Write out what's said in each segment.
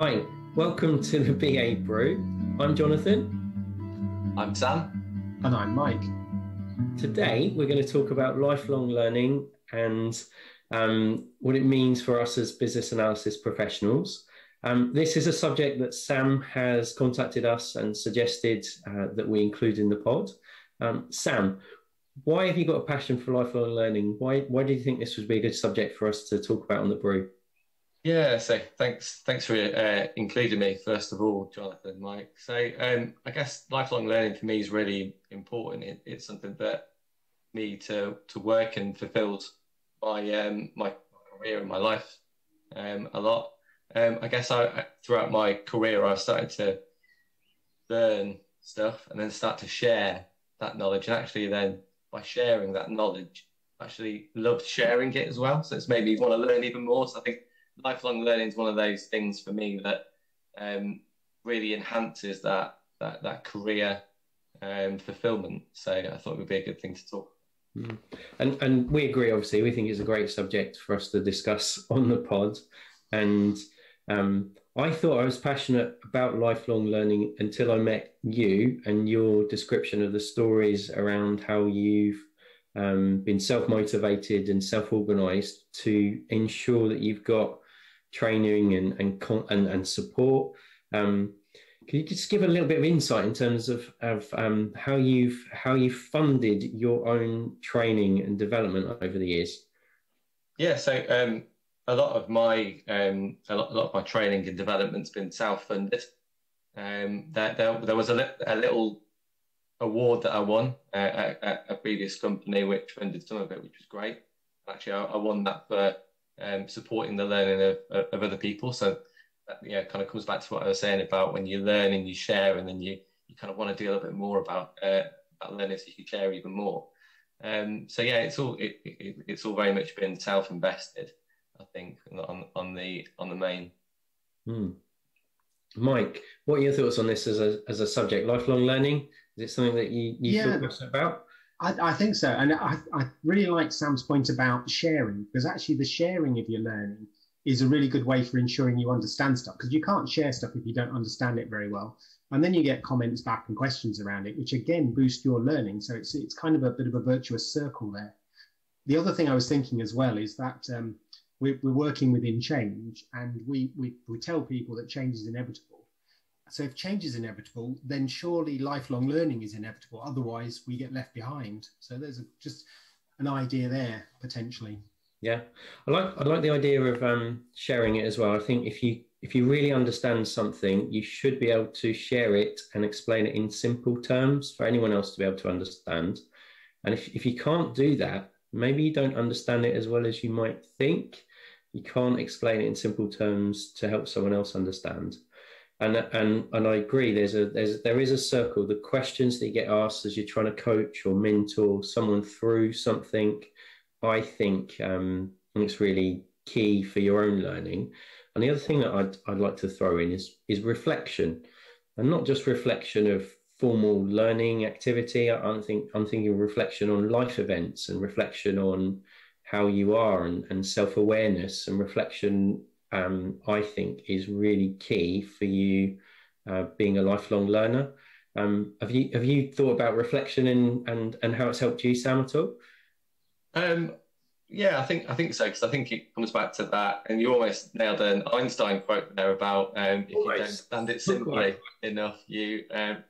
Hi, welcome to the BA Brew. I'm Jonathan. I'm Sam. And I'm Mike. Today, we're going to talk about lifelong learning and um, what it means for us as business analysis professionals. Um, this is a subject that Sam has contacted us and suggested uh, that we include in the pod. Um, Sam, why have you got a passion for lifelong learning? Why, why do you think this would be a good subject for us to talk about on the brew? Yeah, so thanks, thanks for uh, including me. First of all, Jonathan, Mike. So um, I guess lifelong learning for me is really important. It, it's something that me to to work and fulfilled my um, my career and my life um, a lot. Um, I guess I throughout my career I started to learn stuff and then start to share that knowledge, and actually then by sharing that knowledge, actually loved sharing it as well. So it's made me want to learn even more. So I think lifelong learning is one of those things for me that um, really enhances that that that career um, fulfillment. So I thought it would be a good thing to talk. Mm. And and we agree. Obviously, we think it's a great subject for us to discuss on the pod. And um, I thought I was passionate about lifelong learning until I met you and your description of the stories around how you've um, been self motivated and self organized to ensure that you've got training and and and, and support. Um, can you just give a little bit of insight in terms of of um, how you've how you funded your own training and development over the years? Yeah, so um, a lot of my um, a, lot, a, lot, of my training and development's been self funded. Um, there, there, there was a, li- a little award that I won uh, at, at, a previous company, which funded some of it, which was great. Actually, I, I won that for um, supporting the learning of, of other people. So that yeah, kind of comes back to what I was saying about when you learn and you share, and then you you kind of want to do a little bit more about uh, about learning so you can share even more. Um, so yeah, it's all it, it, it's all very much been self invested. I think on on the on the main. Hmm. Mike, what are your thoughts on this as a as a subject? Lifelong learning is it something that you you yeah. thought about? I, I, think so. And I, I really like Sam's point about sharing, because actually the sharing of your learning is a really good way for ensuring you understand stuff, because you can't share stuff if you don't understand it very well. And then you get comments back and questions around it, which again boost your learning. So it's, it's kind of a bit of a virtuous circle there. The other thing I was thinking as well is that um, we're, we're working within change and we, we, we tell people that change is inevitable so if change is inevitable, then surely lifelong learning is inevitable. Otherwise, we get left behind. So there's a, just an idea there potentially. Yeah, I like I like the idea of um, sharing it as well. I think if you if you really understand something, you should be able to share it and explain it in simple terms for anyone else to be able to understand. And if if you can't do that, maybe you don't understand it as well as you might think. You can't explain it in simple terms to help someone else understand and and and I agree. There's a there's there is a circle. The questions that you get asked as you're trying to coach or mentor someone through something, I think um, it's really key for your own learning. And the other thing that I'd I'd like to throw in is is reflection, and not just reflection of formal learning activity. I, think I'm thinking reflection on life events and reflection on how you are and, and self awareness and reflection um, I think is really key for you uh, being a lifelong learner. Um, have you have you thought about reflection and and and how it's helped you, Sam, at all? Um, yeah, I think I think so because I think it comes back to that, and you almost nailed an Einstein quote there about um, if you don't understand it simply enough, you um,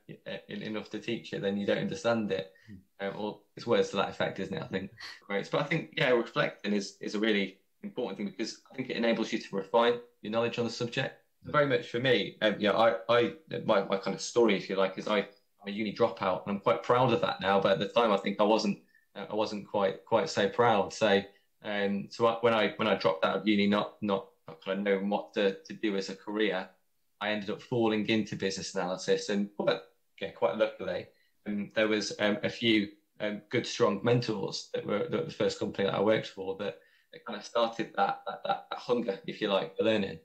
enough to teach it, then you don't understand it. Hmm. Um, or it's words to that effect, isn't it? I think. Great, but I think yeah, reflecting is is a really important thing because I think it enables you to refine your knowledge on the subject. Very much for me, um, yeah, I, I, my, my kind of story, if you like, is I, I'm a uni dropout, and I'm quite proud of that now. But at the time, I think I wasn't, uh, I wasn't quite, quite so proud. So, um, so when I, when I dropped out of uni, not, not, not kind of knowing what to, to do as a career, I ended up falling into business analysis, and quite, yeah, quite luckily, um, there was um, a few um, good, strong mentors that were the first company that I worked for that it kind of started that, that, that, hunger, if you like, for learning.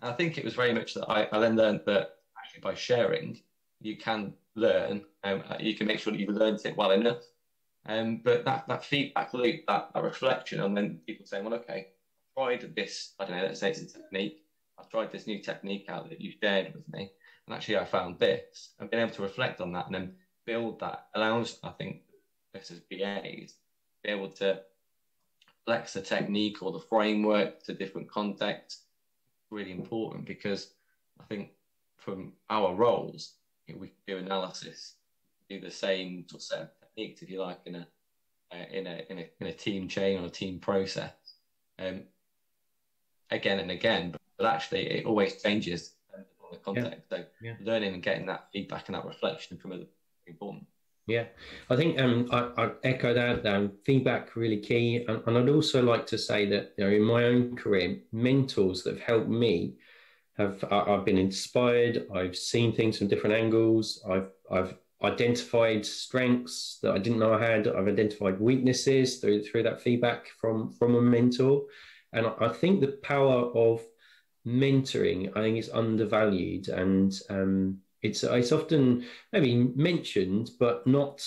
And I think it was very much that I, I then learned that actually by sharing, you can learn, um, you can make sure that you've learned it well enough. Um, but that, that feedback loop, that, that reflection, and then people saying, well, okay, I tried this, I don't know, let's say it's a technique, I've tried this new technique out that you shared with me, and actually I found this, and being able to reflect on that and then build that allows, I think, us as BAs be able to flex the technique or the framework to different contexts. Really important because I think from our roles, we do analysis, do the same sort of set of techniques, if you like, in a uh, in a in a in a team chain or a team process, um, again and again. But, but actually, it always changes on the context. Yeah. So yeah. learning and getting that feedback and that reflection from other important. Yeah, I think um, I, I echo that. Um, feedback really key, and, and, I'd also like to say that you know in my own career, mentors that have helped me have I've been inspired. I've seen things from different angles. I've I've identified strengths that I didn't know I had. I've identified weaknesses through through that feedback from from a mentor, and I think the power of mentoring I think is undervalued, and um, it's it's often maybe mentioned, but not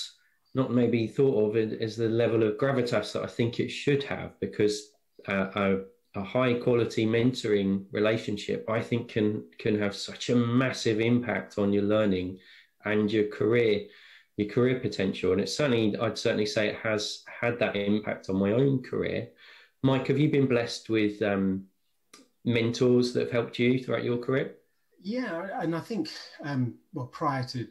not maybe thought of as the level of gravitas that I think it should have, because uh, a, a high quality mentoring relationship I think can can have such a massive impact on your learning and your career your career potential. And it's certainly i'd certainly say it has had that impact on my own career. Mike have you been blessed with um, mentors that have helped you throughout your career yeah and i think um, well prior to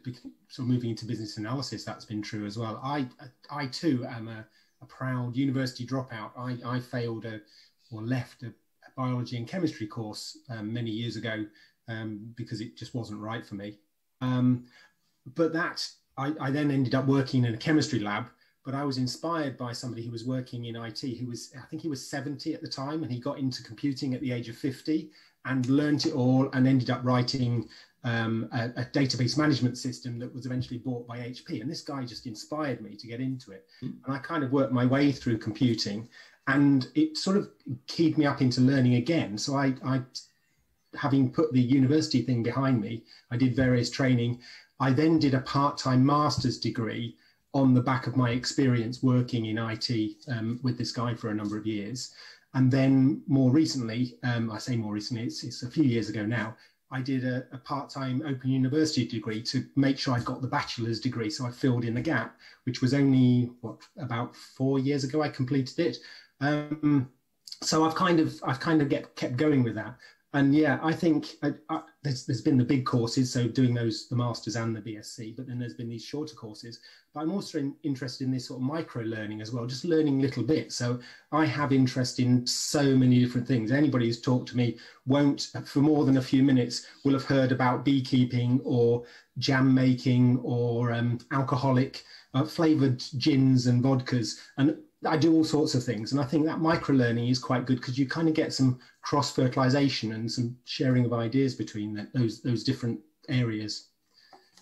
sort of moving into business analysis that's been true as well i i too am a, a proud university dropout i i failed a or left a, a biology and chemistry course um, many years ago um, because it just wasn't right for me um, but that I, I, then ended up working in a chemistry lab. But I was inspired by somebody who was working in IT, who was I think he was 70 at the time, and he got into computing at the age of 50 and learned it all, and ended up writing um, a, a, database management system that was eventually bought by HP. And this guy just inspired me to get into it. Mm. And I kind of worked my way through computing, and it sort of keyed me up into learning again. So I, I having put the university thing behind me, I did various training I then did a part time master's degree on the back of my experience working in IT um, with this guy for a number of years. And then more recently, um, I say more recently, it's, it's, a few years ago now, I did a, a part time Open University degree to make sure I got the bachelor's degree. So I filled in the gap, which was only, what, about four years ago I completed it. Um, so I've kind of I've kind of get kept going with that and yeah, I think uh, uh, there's, there's been the big courses, so doing those, the masters and the BSc, but then there's been these shorter courses. But I'm also in, interested in this sort of micro learning as well, just learning little bits. So I have interest in so many different things. Anybody who's talked to me won't, for more than a few minutes, will have heard about beekeeping or jam making or um, alcoholic uh, flavored gins and vodkas. And I do all sorts of things. And I think that micro learning is quite good because you kind of get some cross fertilization and some sharing of ideas between the, those those different areas.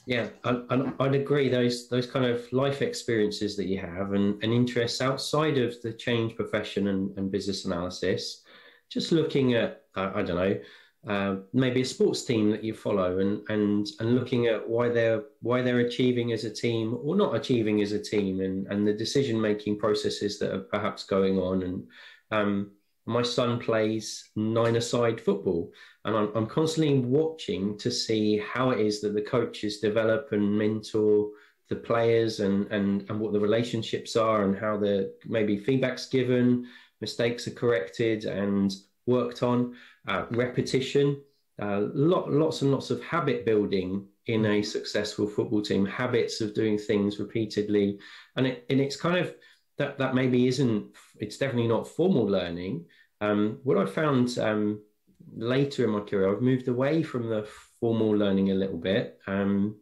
Yeah, and I'd agree. Those those kind of life experiences that you have and, and interests outside of the change profession and, and business analysis, just looking at I, I don't know uh, maybe a sports team that you follow and and and looking at why they're why they're achieving as a team or not achieving as a team and and the decision making processes that are perhaps going on. And um, my son plays nine-a-side football and I'm, I'm constantly watching to see how it is that the coaches develop and mentor the players and and and what the relationships are and how the maybe feedback's given mistakes are corrected and worked on uh, repetition, uh, lot, lots and lots of habit building in a successful football team, habits of doing things repeatedly, and it, and it's kind of that that maybe isn't. It's definitely not formal learning. Um, what I found um, later in my career, I've moved away from the formal learning a little bit um,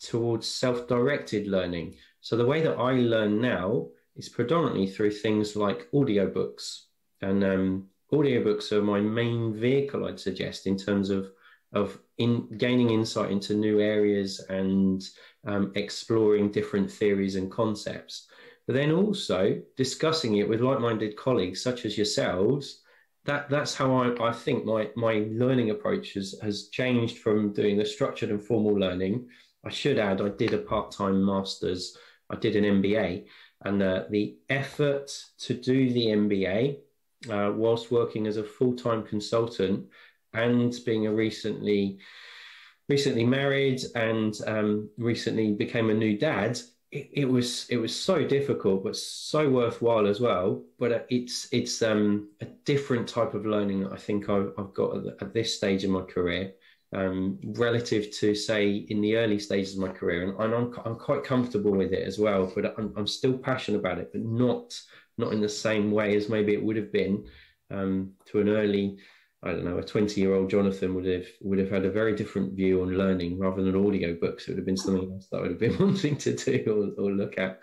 towards self-directed learning. So the way that I learn now is predominantly through things like audiobooks and um, audiobooks are my main vehicle, I'd suggest, in terms of of in gaining insight into new areas and um, exploring different theories and concepts. But then also discussing it with like-minded colleagues such as yourselves. That that's how I, I think my my learning approach has has changed from doing the structured and formal learning. I should add, I did a part-time master's. I did an MBA, and uh, the effort to do the MBA uh, whilst working as a full time consultant and being a recently recently married and um, recently became a new dad, it, it, was it was so difficult, but so worthwhile as well. But uh, it's it's um, a different type of learning that I think I've, I've got at, at, this stage in my career, um, relative to say in the early stages of my career, and, and I'm I'm quite comfortable with it as well. But I'm, I'm still passionate about it, but not not in the same way as maybe it would have been um, to an early I don't know, a 20 year old Jonathan would have would have had a very different view on learning rather than audio books. It would have been something else that I would have been wanting to do or, or look at.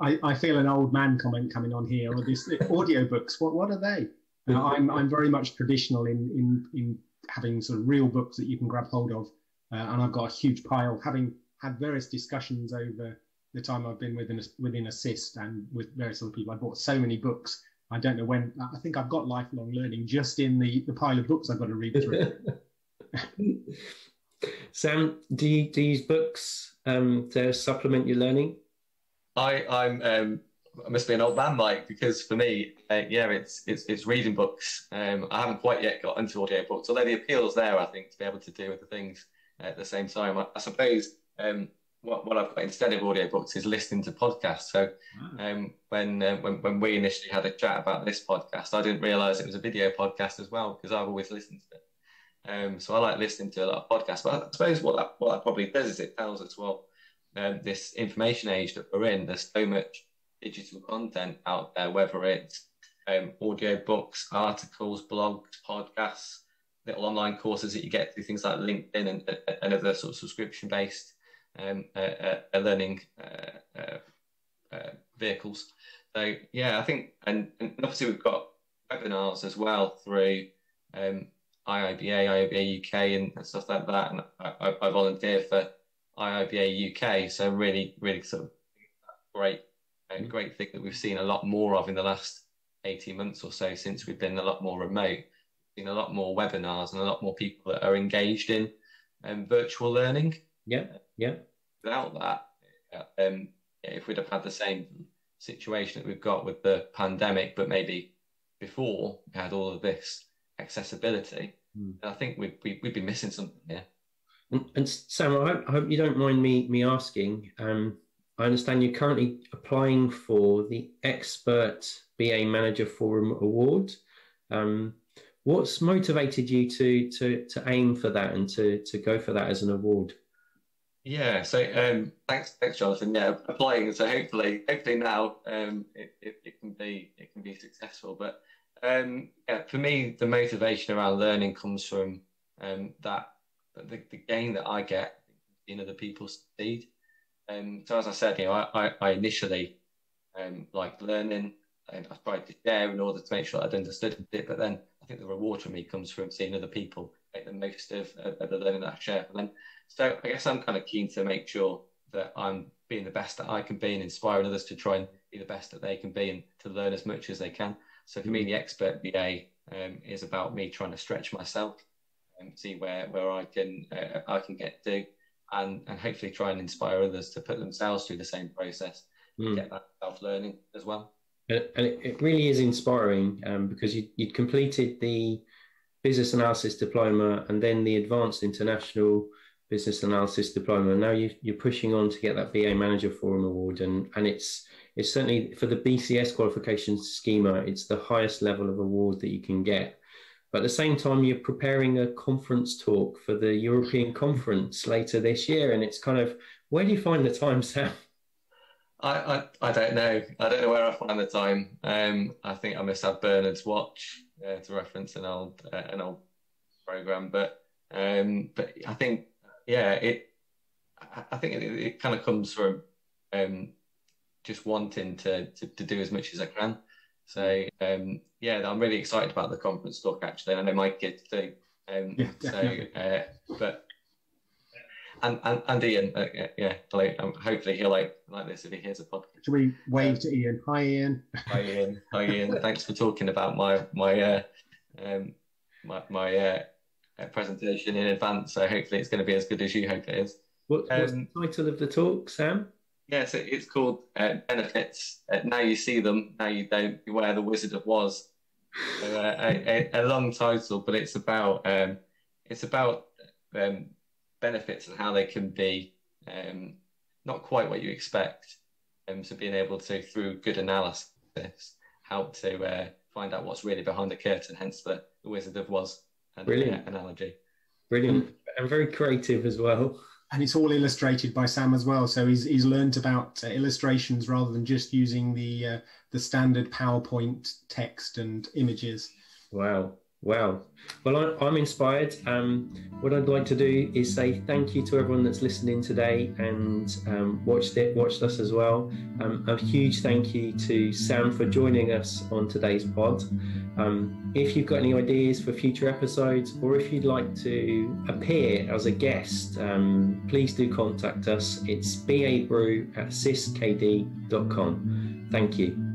I, I, feel an old man comment coming on here. Or this audio books, what what are they? I'm I'm very much traditional in in in having sort of real books that you can grab hold of, uh, and I've got a huge pile. Having had various discussions over the time I've been within within Assist and with various other people, I bought so many books I don't know when. I think I've got lifelong learning just in the, the pile of books I've got to read through. Sam, do you, do you use books um, to supplement your learning? I, I'm um, I must be an old man, Mike, because for me, uh, yeah, it's, it's it's reading books. Um, I haven't quite yet got into audio books, although the appeal's there, I think, to be able to do other things at the same time. I, I suppose um, what, what I've got instead of audiobooks is listening to podcasts. So um, when, uh, when when we initially had a chat about this podcast, I didn't realise it was a video podcast as well because I've always listened to it. Um, so I like listening to a lot of podcasts. But I suppose what that, what that probably does is it tells us well um, this information age that we're in. There's so much digital content out there, whether it's um, audio books, articles, blogs, podcasts, little online courses that you get through things like LinkedIn and, and other sort of subscription based um, uh, uh, learning uh, vehicles. So yeah, I think, and, and, obviously we've got webinars as well through um, IIBA, IIBA UK, and, and, stuff like that. And I, I, volunteer for IIBA UK, so really, really sort of great, mm-hmm. great thing that we've seen a lot more of in the last 18 months or so since we've been a lot more remote. We've seen a lot more webinars and a lot more people that are engaged in um, virtual learning. Yeah, yeah. Without that, um, if we'd have had the same situation that we've got with the pandemic, but maybe before we had all of this accessibility, mm. I think we'd, we, would be missing something here. And, and Sam, I hope, I hope, you don't mind me me asking. Um, I understand you're currently applying for the Expert BA Manager Forum Award. Um, what's motivated you to to to aim for that and to to go for that as an award? Yeah, so um, thanks, thanks, Jonathan. Yeah, applying. So hopefully, hopefully now um, it, it, it, can be it can be successful. But um, yeah, for me, the motivation around learning comes from um, that the, the gain that I get in other people's succeed. Um, so as I said, you know, I, I, I initially um, liked learning and I tried to share in order to make sure I'd understood it. But then I think the reward for me comes from seeing other people make the most of, of the learning that I share. And then so I guess I'm kind of keen to make sure that I'm being the best that I can be and inspiring others to try and be the best that they can be and to learn as much as they can. So for me, the expert BA um, is about me trying to stretch myself and see where, where I can uh, I can get to, and and hopefully try and inspire others to put themselves through the same process, mm. get that self learning as well. And it really is inspiring um, because you you completed the business analysis diploma and then the advanced international business analysis diploma. Now you, are pushing on to get that BA Manager Forum Award, and and it's it's certainly for the BCS qualification schema. It's the highest level of award that you can get. But at the same time, you're preparing a conference talk for the European conference later this year, and it's kind of where do you find the time, Sam? I, I, I don't know. I don't know where I find the time. Um, I think I must have Bernard's watch uh, to reference an old uh, an old program, but um, but I think yeah, it. I think it, it kind of comes from um, just wanting to, to, to do as much as I can. So um, yeah, I'm really excited about the conference talk. Actually, and I know my kids too. Um, yeah, so, uh, but and and, and Ian, uh, yeah, like, um, hopefully he'll like like this if he hears a podcast. Should we wave to Ian? Hi, Ian. Hi, Ian. Hi, Ian. Thanks for talking about my my uh, um, my my uh, presentation in advance. So hopefully it's going to be as good as you hope it is. What, what's um, the title of the talk, Sam? Yeah, so it's called uh, Benefits. Uh, now you see them, now you don't. Beware the Wizard of Oz. uh, a, a, long title, but it's about um, it's about um, benefits and how they can be um, not quite what you expect. Um, so being able to, through good analysis, help to uh, find out what's really behind the curtain. Hence the, the Wizard of Oz Brilliant. analogy. Brilliant and very creative as well. And it's all illustrated by Sam as well. So he's he's learned about uh, illustrations rather than just using the uh, the standard PowerPoint text and images. Wow, Wow. Well, I'm inspired. Um, what I'd like to do is say thank you to everyone that's listening today and um, watched it, watched us as well. Um, a huge thank you to Sam for joining us on today's pod. Um, if you've got any ideas for future episodes or if you'd like to appear as a guest, um, please do contact us. It's babrew at assistkd.com. Thank you.